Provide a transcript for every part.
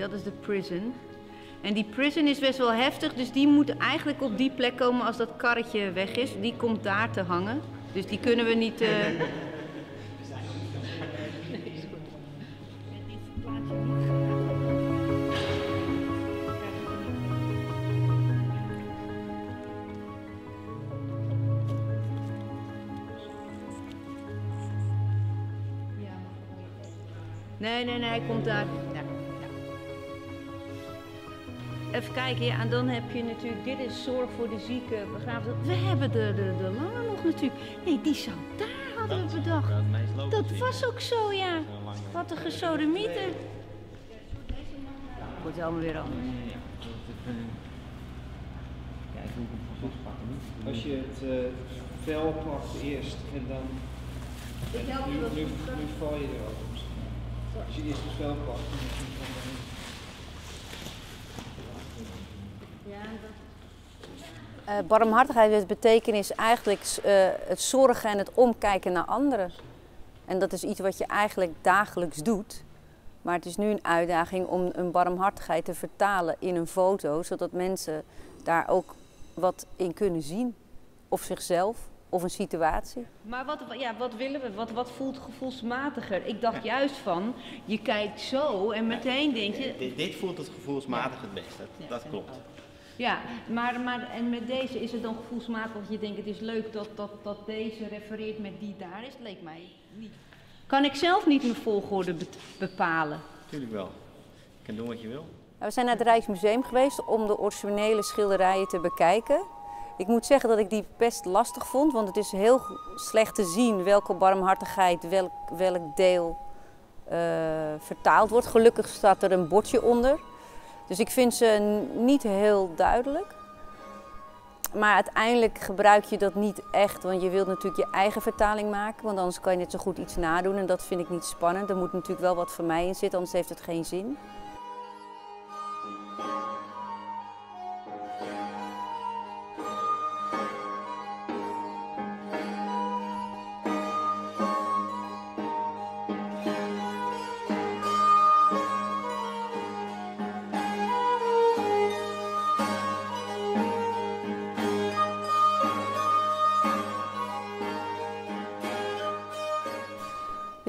dat is de prison. En die prison is best wel heftig, dus die moet eigenlijk op die plek komen als dat karretje weg is. Die komt daar te hangen. Dus die kunnen we niet. Uh... Nee, nee, nee, hij komt daar. Even kijken, ja, en dan heb je natuurlijk, dit is zorg voor de zieke, begraven. We hebben de, de, de lange nog natuurlijk. Nee, die zou daar hadden we bedacht. Dat was ook zo, ja. Wat een gesodemieter. Wordt allemaal weer anders. Als je het uh, vel pakt eerst en dan. Nu, nu, nu val je erover. Als je eerst het vel pakt. Uh, barmhartigheid heeft betekenis eigenlijk uh, het zorgen en het omkijken naar anderen. En dat is iets wat je eigenlijk dagelijks doet. Maar het is nu een uitdaging om een barmhartigheid te vertalen in een foto, zodat mensen daar ook wat in kunnen zien. Of zichzelf, of een situatie. Maar wat, ja, wat willen we? Wat, wat voelt gevoelsmatiger? Ik dacht juist van, je kijkt zo en meteen denk je... Dit, dit voelt het gevoelsmatig het beste, dat klopt. Ja, maar, maar en met deze is het dan gevoelsmatig dat je denkt het is leuk dat, dat, dat deze refereert met die daar is? Leek mij niet. Kan ik zelf niet mijn volgorde bepalen? Tuurlijk wel. Je kan doen wat je wil. We zijn naar het Rijksmuseum geweest om de originele schilderijen te bekijken. Ik moet zeggen dat ik die best lastig vond, want het is heel slecht te zien welke barmhartigheid, welk, welk deel uh, vertaald wordt. Gelukkig staat er een bordje onder. Dus ik vind ze niet heel duidelijk. Maar uiteindelijk gebruik je dat niet echt, want je wilt natuurlijk je eigen vertaling maken, want anders kan je net zo goed iets nadoen en dat vind ik niet spannend. Er moet natuurlijk wel wat voor mij in zitten, anders heeft het geen zin.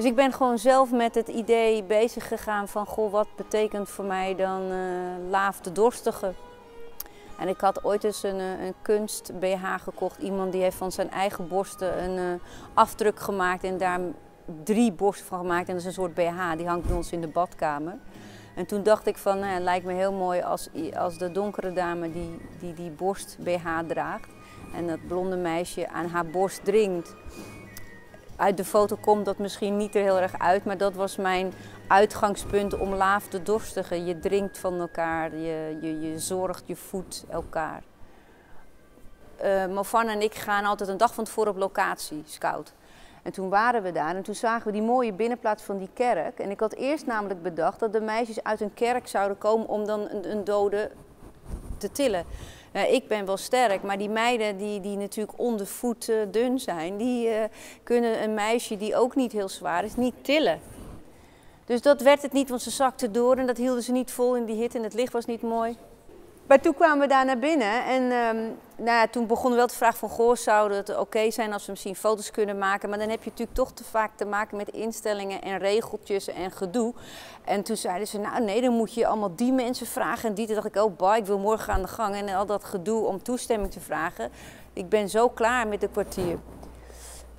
Dus ik ben gewoon zelf met het idee bezig gegaan van, goh, wat betekent voor mij dan uh, laaf de dorstige? En ik had ooit eens een, eh, een kunst BH gekocht. Iemand die heeft van zijn eigen borsten een uh, afdruk gemaakt en daar drie borsten van gemaakt. En dat is een soort BH, die hangt bij ons in de badkamer. En toen dacht ik van, nou, het lijkt me heel mooi als, als de donkere dame die, die die borst BH draagt. En dat blonde meisje aan haar borst dringt uit de foto komt dat misschien niet er heel erg uit, maar dat was mijn uitgangspunt om laaf te dorstigen. Je drinkt van elkaar, je, je, je zorgt, je voedt elkaar. Uh, Mofan en ik gaan altijd een dag van tevoren op locatie, scout. En toen waren we daar en toen zagen we die mooie binnenplaats van die kerk. En ik had eerst namelijk bedacht dat de meisjes uit een kerk zouden komen om dan een, een dode te tillen. Nou, ik ben wel sterk, maar die meiden die, die natuurlijk onder voet dun zijn, die uh, kunnen een meisje die ook niet heel zwaar is, niet tillen. Dus dat werd het niet, want ze zakte door en dat hielden ze niet vol in die hitte en het licht was niet mooi. Maar toen kwamen we daar naar binnen en um, nou ja, toen begonnen we wel te vragen van... Goh, zou het oké zijn als we misschien foto's kunnen maken? Maar dan heb je natuurlijk toch te vaak te maken met instellingen en regeltjes en gedoe. En toen zeiden ze, nou nee, dan moet je allemaal die mensen vragen. En die toen dacht ik, oh bah, ik wil morgen aan de gang. En al dat gedoe om toestemming te vragen. Ik ben zo klaar met het kwartier.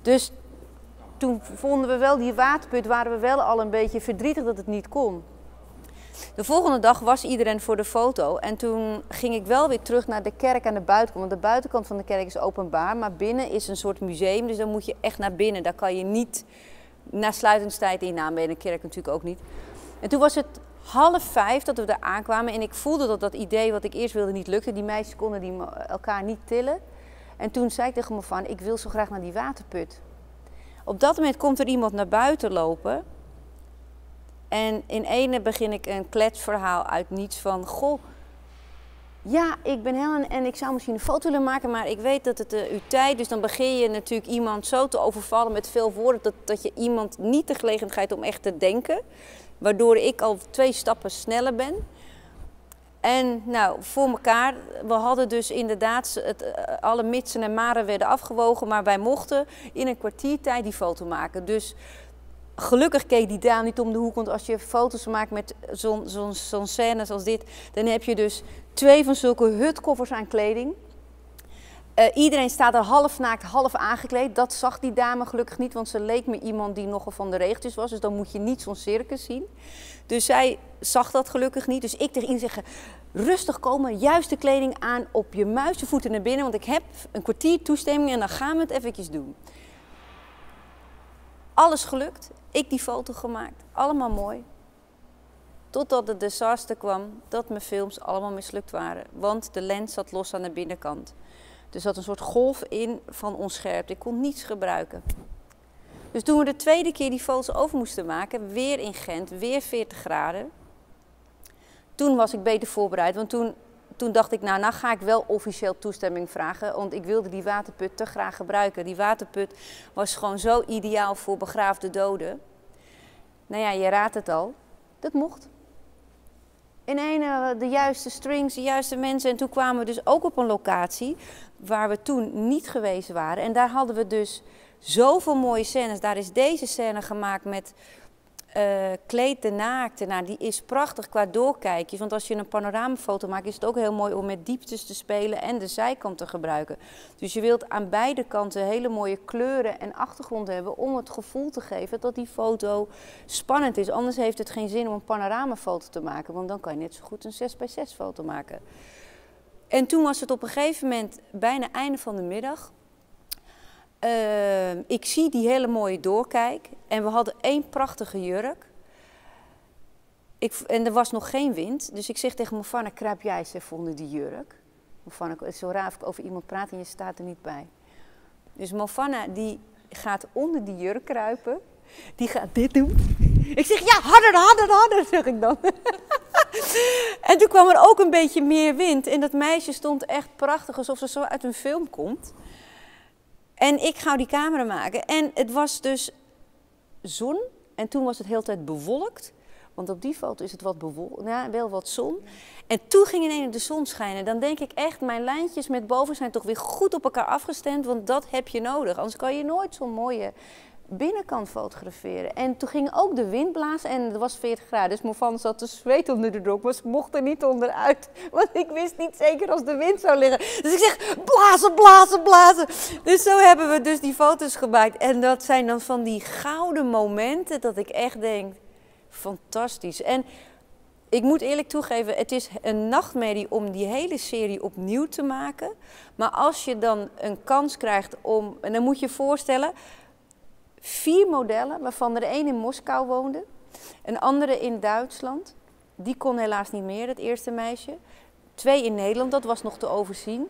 Dus toen vonden we wel die waterput, waren we wel al een beetje verdrietig dat het niet kon. De volgende dag was iedereen voor de foto en toen ging ik wel weer terug naar de kerk aan de buitenkant. Want de buitenkant van de kerk is openbaar, maar binnen is een soort museum. Dus dan moet je echt naar binnen. Daar kan je niet na sluitingstijd in. Nou, bij de kerk natuurlijk ook niet. En toen was het half vijf dat we daar aankwamen en ik voelde dat dat idee wat ik eerst wilde niet lukte. Die meisjes konden die elkaar niet tillen. En toen zei ik tegen me van, ik wil zo graag naar die waterput. Op dat moment komt er iemand naar buiten lopen en in ene begin ik een kletsverhaal uit niets van... Goh, ja, ik ben Helen en ik zou misschien een foto willen maken, maar ik weet dat het uh, uw tijd, dus dan begin je natuurlijk iemand zo te overvallen met veel woorden dat, dat je iemand niet de gelegenheid om echt te denken, waardoor ik al twee stappen sneller ben. En nou, voor elkaar, we hadden dus inderdaad, het, eh, alle mitsen en maren werden afgewogen, maar wij mochten in een kwartiertijd die foto maken. Dus gelukkig keek die Daan niet om de hoek, want als je foto's maakt met zo'n scène zoals dit, dan heb je dus twee van zulke hutkoffers aan kleding. Uh, iedereen staat er half naakt, half aangekleed. Dat zag die dame gelukkig niet, want ze leek me iemand die nogal van de regeltjes was. Dus dan moet je niet zo'n circus zien. Dus zij zag dat gelukkig niet. Dus ik tegen iedereen zeggen, rustig komen, juiste kleding aan, op je muizenvoeten naar binnen. Want ik heb een kwartier toestemming en dan gaan we het eventjes doen. Alles gelukt. Ik die foto gemaakt. Allemaal mooi. Totdat het disaster kwam dat mijn films allemaal mislukt waren. Want de lens zat los aan de binnenkant. Er zat een soort golf in van onscherpte. Ik kon niets gebruiken. Dus toen we de tweede keer die foto's over moesten maken, weer in Gent, weer 40 graden. Toen was ik beter voorbereid, want toen, toen dacht ik, nou, nou ga ik wel officieel toestemming vragen. Want ik wilde die waterput te graag gebruiken. Die waterput was gewoon zo ideaal voor begraafde doden. Nou ja, je raadt het al. Dat mocht. In een uh, de juiste strings, de juiste mensen. En toen kwamen we dus ook op een locatie waar we toen niet geweest waren. En daar hadden we dus zoveel mooie scènes. Daar is deze scène gemaakt met uh, Kleed de Naakte. Nou, die is prachtig qua doorkijkjes. Want als je een panoramafoto maakt, is het ook heel mooi om met dieptes te spelen en de zijkant te gebruiken. Dus je wilt aan beide kanten hele mooie kleuren en achtergronden hebben om het gevoel te geven dat die foto spannend is. Anders heeft het geen zin om een panoramafoto te maken, want dan kan je net zo goed een 6 bij 6 foto maken. En toen was het op een gegeven moment bijna einde van de middag. Uh, ik zie die hele mooie doorkijk en we hadden één prachtige jurk. Ik, en er was nog geen wind, dus ik zeg tegen Mofana, kruip jij eens even onder die jurk. Mofana, is zo raar ik over iemand praat en je staat er niet bij. Dus Mofana die gaat onder die jurk kruipen, die gaat dit doen. Ik zeg, ja, harder, harder, harder, zeg ik dan. en toen kwam er ook een beetje meer wind en dat meisje stond echt prachtig, alsof ze zo uit een film komt. En ik ga die camera maken. En het was dus zon. En toen was het heel tijd bewolkt. Want op die foto is het wat bewolkt. Ja, wel wat zon. En toen ging ineens de zon schijnen. Dan denk ik echt, mijn lijntjes met boven zijn toch weer goed op elkaar afgestemd. Want dat heb je nodig. Anders kan je nooit zo'n mooie binnenkant fotograferen. En toen ging ook de wind blazen en het was 40 graden. Dus mijn van zat te zweet onder de rok, maar ze mocht er niet onderuit. Want ik wist niet zeker als de wind zou liggen. Dus ik zeg, blazen, blazen, blazen. Dus zo hebben we dus die foto's gemaakt. En dat zijn dan van die gouden momenten dat ik echt denk, fantastisch. En ik moet eerlijk toegeven, het is een nachtmerrie om die hele serie opnieuw te maken. Maar als je dan een kans krijgt om, en dan moet je je voorstellen vier modellen, waarvan er één in Moskou woonde, een andere in Duitsland. Die kon helaas niet meer, het eerste meisje. Twee in Nederland, dat was nog te overzien.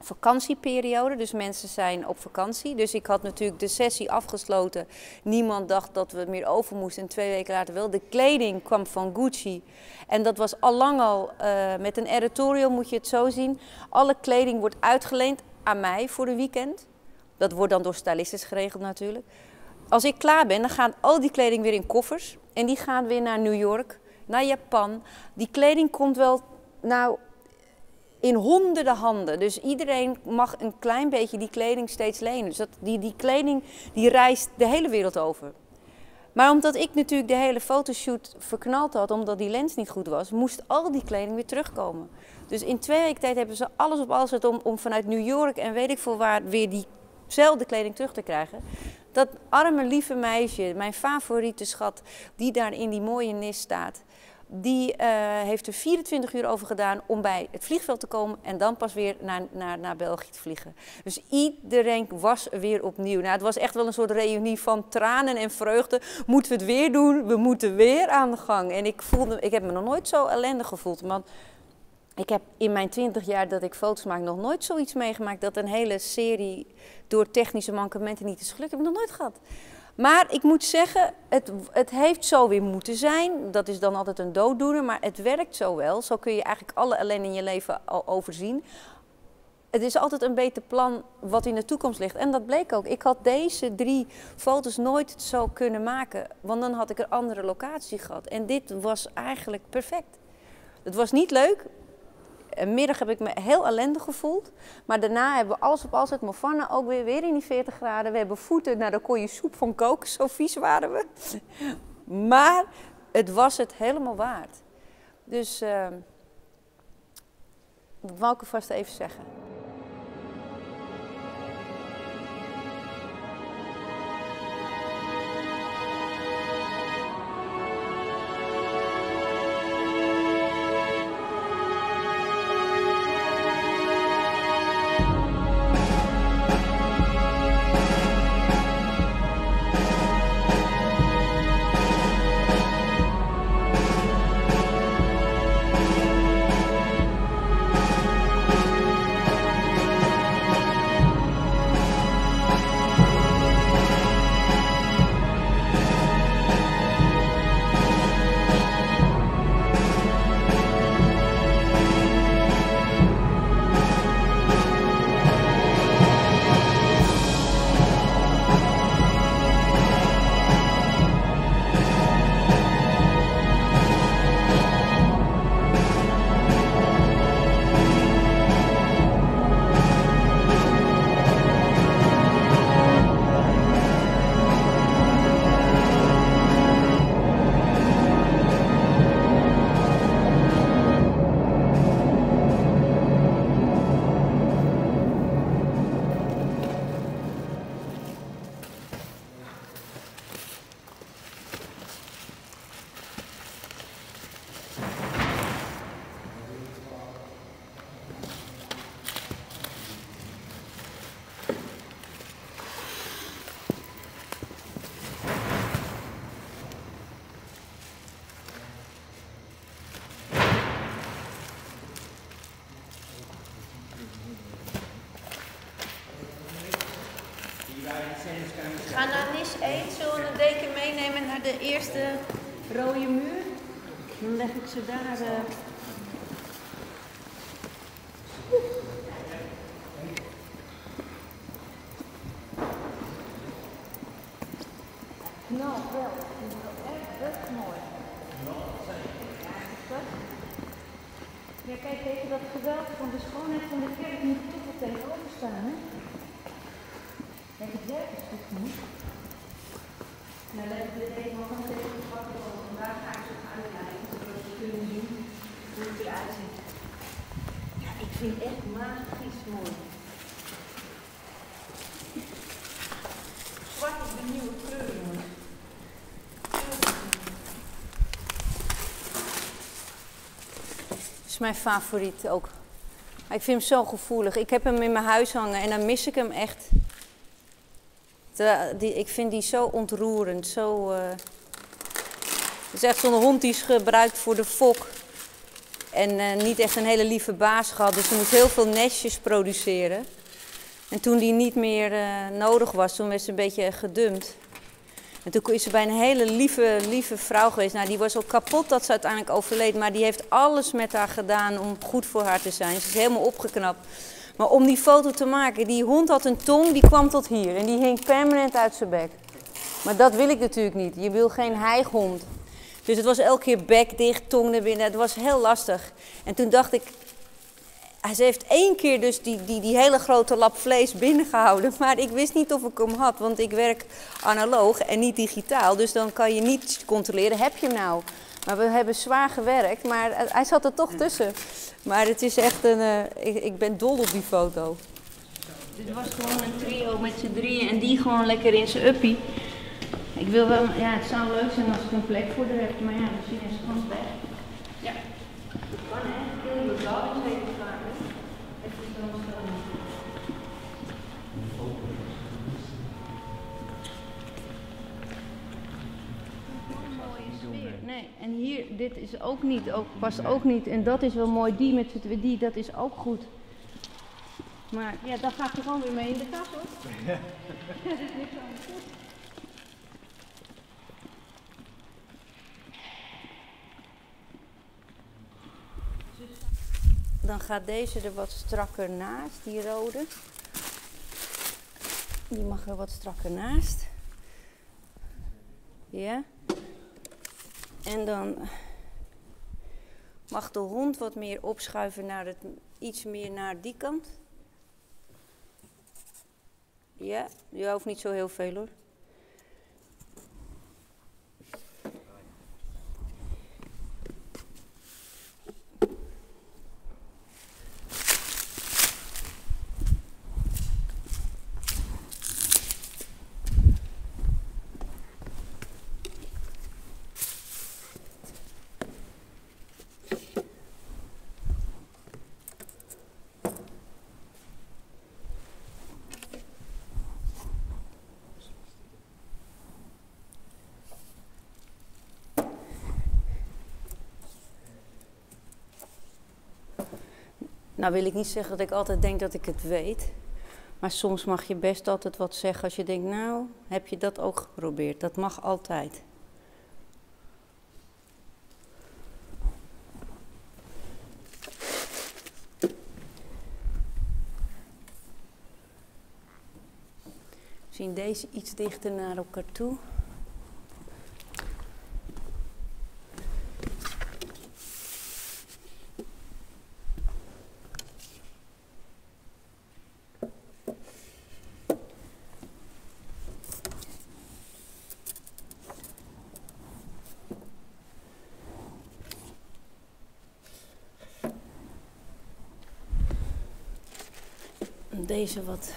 Vakantieperiode, dus mensen zijn op vakantie. Dus ik had natuurlijk de sessie afgesloten. Niemand dacht dat we meer over moesten. En twee weken later wel. De kleding kwam van Gucci. En dat was al lang al uh, met een editorial, moet je het zo zien. Alle kleding wordt uitgeleend aan mij voor de weekend. Dat wordt dan door stylistes geregeld natuurlijk als ik klaar ben, dan gaat al die kleding weer in koffers. En die gaan weer naar New York, naar Japan. Die kleding komt wel nou, in honderden handen. Dus iedereen mag een klein beetje die kleding steeds lenen. Dus dat, die, die kleding die reist de hele wereld over. Maar omdat ik natuurlijk de hele fotoshoot verknald had, omdat die lens niet goed was, moest al die kleding weer terugkomen. Dus in twee weken tijd hebben ze alles op alles gezet om, om vanuit New York en weet ik veel waar weer diezelfde kleding terug te krijgen. Dat arme lieve meisje, mijn favoriete schat, die daar in die mooie nis staat. Die uh, heeft er 24 uur over gedaan om bij het vliegveld te komen en dan pas weer naar, naar, naar België te vliegen. Dus iedereen was weer opnieuw. Nou, het was echt wel een soort reunie van tranen en vreugde. Moeten we het weer doen? We moeten weer aan de gang. En ik, voelde, ik heb me nog nooit zo ellendig gevoeld. Want ik heb in mijn 20 jaar dat ik foto's maak nog nooit zoiets meegemaakt dat een hele serie door technische mankementen niet is gelukt. Dat heb ik nog nooit gehad. Maar ik moet zeggen, het, het heeft zo weer moeten zijn. Dat is dan altijd een dooddoener, maar het werkt zo wel. Zo kun je eigenlijk alle ellende in je leven al overzien. Het is altijd een beter plan wat in de toekomst ligt. En dat bleek ook. Ik had deze drie foto's nooit zo kunnen maken, want dan had ik een andere locatie gehad. En dit was eigenlijk perfect. Het was niet leuk, een middag heb ik me heel ellendig gevoeld. Maar daarna hebben we alles op alles met Mofana ook weer, weer in die 40 graden. We hebben voeten, nou daar kon je soep van koken, zo vies waren we. Maar het was het helemaal waard. Dus uh, dat wou ik vast even zeggen. NIS 1, zullen we een deken meenemen naar de eerste rode muur? Dan leg ik ze daar... Uh... Nou, wel. Het is wel echt best mooi. Ja, kijk even dat geweld van de schoonheid van de kerk moet toch tegenover staan, hè? Kijk, het werk is goed genoeg. Nou, dan hebben we dit even nog een even pakken, want vandaag ga ik ze uitleggen, zodat we kunnen zien hoe het eruit ziet. Vind het echt magisch mooi. Zwart is de nieuwe kleur, jongens. is mijn favoriet ook. Ik vind hem zo gevoelig. Ik heb hem in mijn huis hangen en dan mis ik hem echt. Die, ik vind die zo ontroerend. Zo, uh... Het is echt zo'n hond die is gebruikt voor de fok. En uh, niet echt een hele lieve baas gehad. Dus ze moest heel veel nestjes produceren. En toen die niet meer uh, nodig was, toen werd ze een beetje gedumpt. En toen is ze bij een hele lieve, lieve vrouw geweest. Nou, die was ook kapot dat ze uiteindelijk overleed. Maar die heeft alles met haar gedaan om goed voor haar te zijn. Ze is helemaal opgeknapt. Maar om die foto te maken, die hond had een tong, die kwam tot hier. En die hing permanent uit zijn bek. Maar dat wil ik natuurlijk niet. Je wil geen hijghond. Dus het was elke keer bek dicht, tong naar binnen. Het was heel lastig. En toen dacht ik, ze heeft één keer dus die, die, die hele grote lap vlees binnengehouden. Maar ik wist niet of ik hem had, want ik werk analoog en niet digitaal. Dus dan kan je niet controleren, heb je hem nou? Maar we hebben zwaar gewerkt, maar hij zat er toch tussen. Maar het is echt een, uh, ik, ik ben dol op die foto. Dit was gewoon een trio met z'n drieën en die gewoon lekker in zijn uppie. Ik wil wel, ja het zou leuk zijn als ik een plek voor de heb, maar ja, misschien is het gewoon weg. Ja, dat kan hè, heel veel blauw is even vaak. Even zo Nee, en hier, dit is ook niet, ook, past ook niet. En dat is wel mooi, die met z'n die, dat is ook goed. Maar ja, dan ga ik er gewoon weer mee in de tas hoor. Ja, dit is niks anders dan gaat deze er wat strakker naast, die rode. Die mag er wat strakker naast. Ja. En dan mag de hond wat meer opschuiven naar het, iets meer naar die kant. Ja, je hoeft niet zo heel veel hoor. Nou wil ik niet zeggen dat ik altijd denk dat ik het weet. Maar soms mag je best altijd wat zeggen als je denkt, nou, heb je dat ook geprobeerd? Dat mag altijd. Misschien deze iets dichter naar elkaar toe. Wat.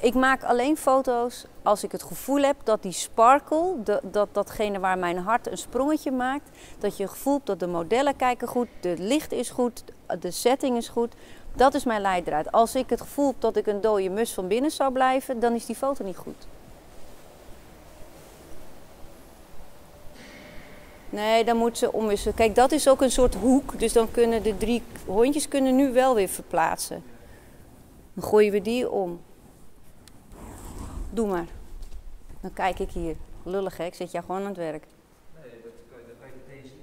Ik maak alleen foto's als ik het gevoel heb dat die sparkle, dat, datgene waar mijn hart een sprongetje maakt, dat je het gevoel hebt dat de modellen kijken goed, het licht is goed, de setting is goed. Dat is mijn leidraad. Als ik het gevoel heb dat ik een dode mus van binnen zou blijven, dan is die foto niet goed. Nee, dan moet ze omwisselen. Kijk, dat is ook een soort hoek. Dus dan kunnen de drie hondjes kunnen nu wel weer verplaatsen. Dan gooien we die om. Doe maar. Dan kijk ik hier. Lullig hè, ik zit jou gewoon aan het werk. Nee, dat kan, dat kan je meteen zien.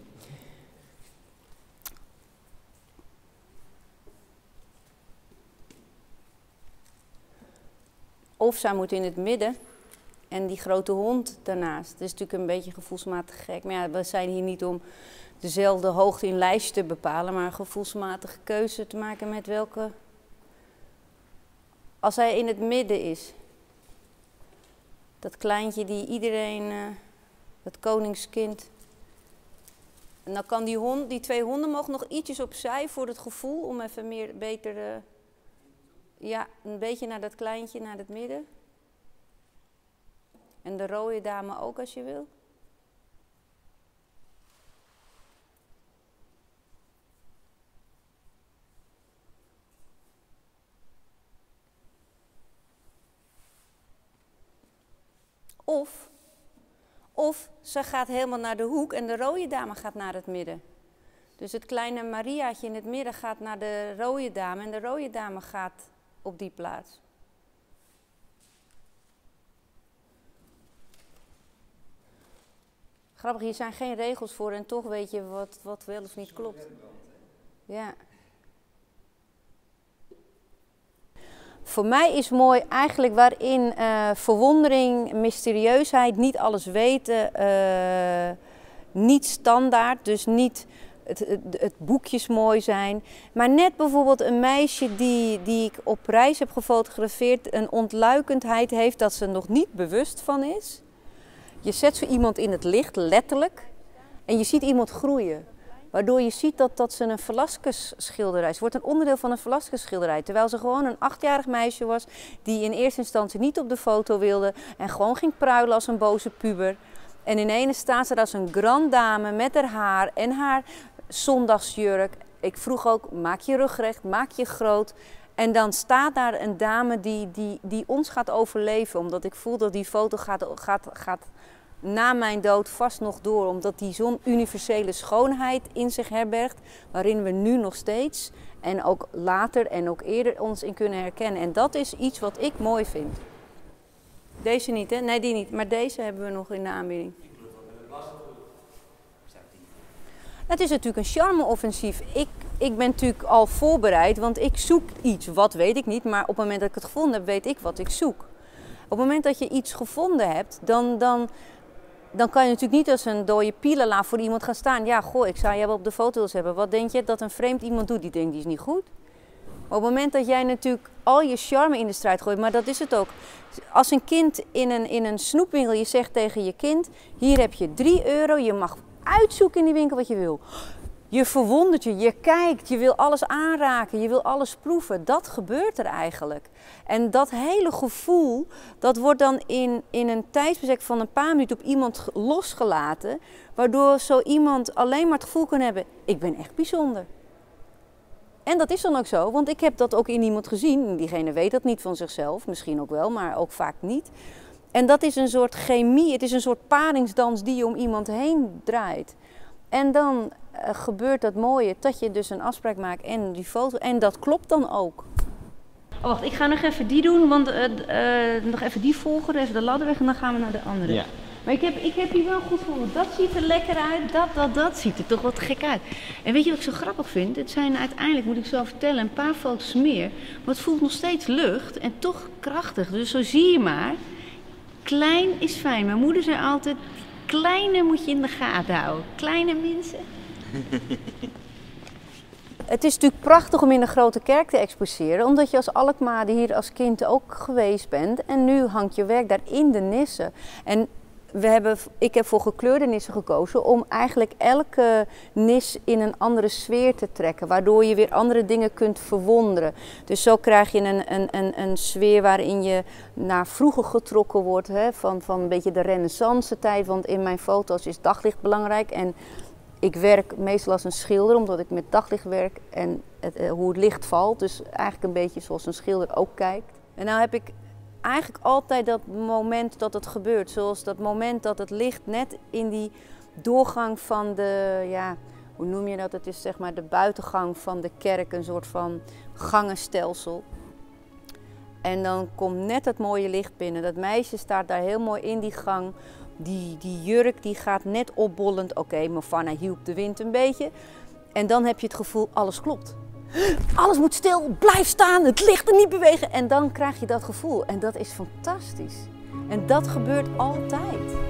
Of zij moet in het midden en die grote hond daarnaast. Dat is natuurlijk een beetje gevoelsmatig gek. Maar ja, we zijn hier niet om dezelfde hoogte in lijstje te bepalen, maar een gevoelsmatige keuze te maken met welke. Als hij in het midden is, dat kleintje die iedereen, uh, dat koningskind. En dan kan die hond, die twee honden mogen nog ietsjes opzij voor het gevoel om even meer beter. Uh, ja, een beetje naar dat kleintje, naar het midden. En de rode dame ook als je wil. Of, of ze gaat helemaal naar de hoek en de rode dame gaat naar het midden. Dus het kleine Mariaatje in het midden gaat naar de rode dame en de rode dame gaat op die plaats. Grappig, hier zijn geen regels voor en toch weet je wat, wat wel of niet klopt. Ja. Voor mij is mooi eigenlijk waarin uh, verwondering, mysterieusheid, niet alles weten, uh, niet standaard, dus niet het, het, het, boekjes mooi zijn. Maar net bijvoorbeeld een meisje die, die ik op reis heb gefotografeerd, een ontluikendheid heeft dat ze nog niet bewust van is. Je zet zo iemand in het licht, letterlijk, en je ziet iemand groeien. Waardoor je ziet dat, dat ze een Velasquez schilderij is. wordt een onderdeel van een Velasquez schilderij. Terwijl ze gewoon een achtjarig meisje was die in eerste instantie niet op de foto wilde. En gewoon ging pruilen als een boze puber. En ineens staat ze als een grand dame met haar haar en haar zondagsjurk. Ik vroeg ook, maak je rug recht, maak je groot. En dan staat daar een dame die, die, die ons gaat overleven. Omdat ik voel dat die foto gaat, gaat, gaat na mijn dood vast nog door. Omdat die zo'n universele schoonheid in zich herbergt. Waarin we nu nog steeds en ook later en ook eerder ons in kunnen herkennen. En dat is iets wat ik mooi vind. Deze niet, hè? Nee, die niet. Maar deze hebben we nog in de aanbieding. Het is natuurlijk een charme-offensief. Ik, ik ben natuurlijk al voorbereid, want ik zoek iets. Wat weet ik niet, maar op het moment dat ik het gevonden heb, weet ik wat ik zoek. Op het moment dat je iets gevonden hebt, dan, dan, dan kan je natuurlijk niet als een dode pielenlaar voor iemand gaan staan. Ja, goh, ik zou wel op de foto's hebben. Wat denk je dat een vreemd iemand doet? Die denkt, die is niet goed. Op het moment dat jij natuurlijk al je charme in de strijd gooit, maar dat is het ook. Als een kind in een, in een snoepwinkel, je zegt tegen je kind, hier heb je 3 euro, je mag uitzoeken in die winkel wat je wil. Je verwondert je, je kijkt, je wil alles aanraken, je wil alles proeven. Dat gebeurt er eigenlijk. En dat hele gevoel, dat wordt dan in, in een tijdsbestek van een paar minuten op iemand losgelaten. Waardoor zo iemand alleen maar het gevoel kan hebben, ik ben echt bijzonder. En dat is dan ook zo, want ik heb dat ook in iemand gezien. Diegene weet dat niet van zichzelf, misschien ook wel, maar ook vaak niet. En dat is een soort chemie, het is een soort paringsdans die je om iemand heen draait. En dan gebeurt dat mooie dat je dus een afspraak maakt en die foto. En dat klopt dan ook. Oh, wacht, ik ga nog even die doen, want uh, uh, nog even die volgen, even de ladder weg en dan gaan we naar de andere. Ja. Maar ik heb, ik heb hier wel goed voor. Dat ziet er lekker uit, dat, dat, dat ziet er toch wat gek uit. En weet je wat ik zo grappig vind? Het zijn uiteindelijk, moet ik zo vertellen, een paar foto's meer. Maar het voelt nog steeds lucht en toch krachtig. Dus zo zie je maar, klein is fijn. Mijn moeder zei altijd, kleine moet je in de gaten houden. Kleine mensen. Het is natuurlijk prachtig om in een grote kerk te exposeren, omdat je als Alkmaar hier als kind ook geweest bent. En nu hangt je werk daar in de nissen. En we hebben, ik heb voor gekleurde nissen gekozen om eigenlijk elke nis in een andere sfeer te trekken, waardoor je weer andere dingen kunt verwonderen. Dus zo krijg je een, een, een, een sfeer waarin je naar vroeger getrokken wordt, hè, van, van een beetje de renaissance tijd, want in mijn foto's is daglicht belangrijk en ik werk meestal als een schilder, omdat ik met daglicht werk en het, eh, hoe het licht valt. Dus eigenlijk een beetje zoals een schilder ook kijkt. En nou heb ik eigenlijk altijd dat moment dat het gebeurt. Zoals dat moment dat het licht net in die doorgang van de, ja, hoe noem je dat? Het is zeg maar de buitengang van de kerk, een soort van gangenstelsel. En dan komt net het mooie licht binnen. Dat meisje staat daar heel mooi in die gang. Die, die jurk die gaat net opbollend. Oké, okay, Mofana hielp de wind een beetje. En dan heb je het gevoel, alles klopt. Alles moet stil, blijf staan, het licht er niet bewegen. En dan krijg je dat gevoel. En dat is fantastisch. En dat gebeurt altijd.